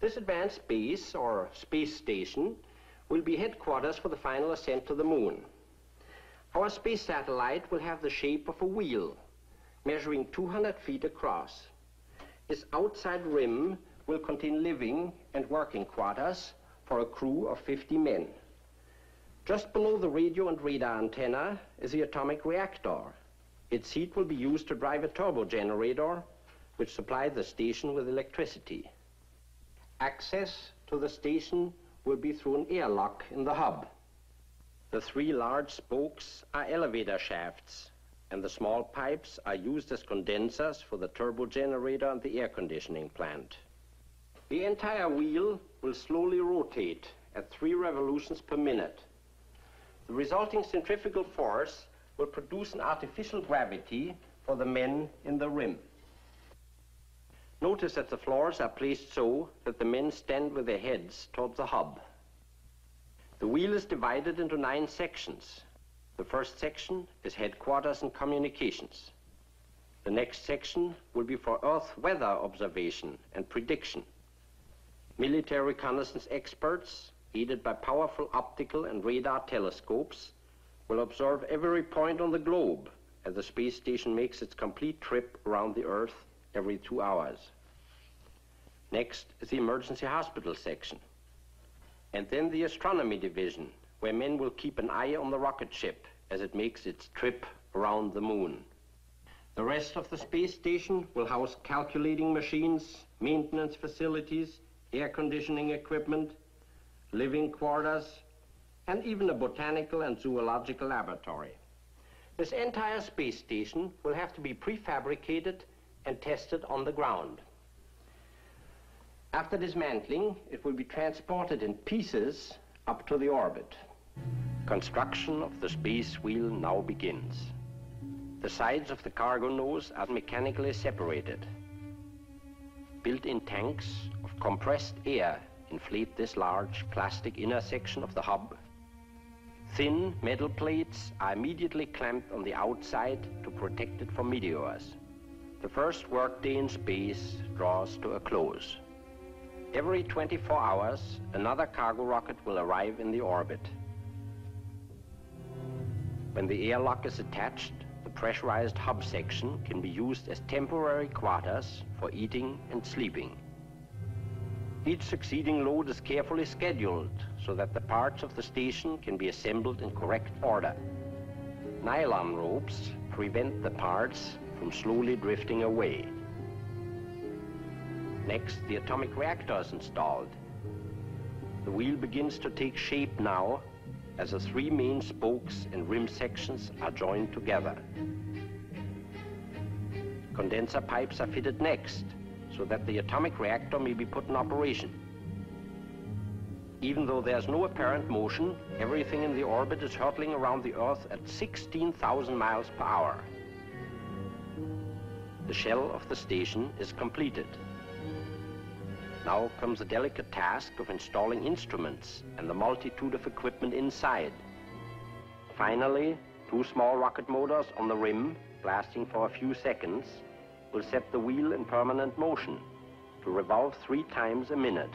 This advanced base, or space station, will be headquarters for the final ascent to the moon. Our space satellite will have the shape of a wheel, measuring 200 feet across. Its outside rim will contain living and working quarters for a crew of 50 men. Just below the radio and radar antenna is the atomic reactor. Its seat will be used to drive a turbo generator, which supplies the station with electricity. Access to the station will be through an airlock in the hub. The three large spokes are elevator shafts, and the small pipes are used as condensers for the turbo generator and the air conditioning plant. The entire wheel will slowly rotate at three revolutions per minute. The resulting centrifugal force will produce an artificial gravity for the men in the rim. Notice that the floors are placed so that the men stand with their heads towards the hub. The wheel is divided into nine sections. The first section is headquarters and communications. The next section will be for Earth weather observation and prediction. Military reconnaissance experts, aided by powerful optical and radar telescopes, will observe every point on the globe as the space station makes its complete trip around the Earth every two hours. Next is the emergency hospital section. And then the astronomy division, where men will keep an eye on the rocket ship as it makes its trip around the moon. The rest of the space station will house calculating machines, maintenance facilities, air conditioning equipment, living quarters, and even a botanical and zoological laboratory. This entire space station will have to be prefabricated and tested on the ground. After dismantling, it will be transported in pieces up to the orbit. Construction of the space wheel now begins. The sides of the cargo nose are mechanically separated. Built-in tanks of compressed air inflate this large plastic inner section of the hub. Thin metal plates are immediately clamped on the outside to protect it from meteors. The first workday in space draws to a close. Every 24 hours, another cargo rocket will arrive in the orbit. When the airlock is attached, the pressurized hub section can be used as temporary quarters for eating and sleeping. Each succeeding load is carefully scheduled so that the parts of the station can be assembled in correct order. Nylon ropes prevent the parts from slowly drifting away. Next, the atomic reactor is installed. The wheel begins to take shape now as the three main spokes and rim sections are joined together. Condenser pipes are fitted next so that the atomic reactor may be put in operation. Even though there's no apparent motion, everything in the orbit is hurtling around the Earth at 16,000 miles per hour. The shell of the station is completed. Now comes the delicate task of installing instruments and the multitude of equipment inside. Finally, two small rocket motors on the rim, lasting for a few seconds, will set the wheel in permanent motion to revolve three times a minute.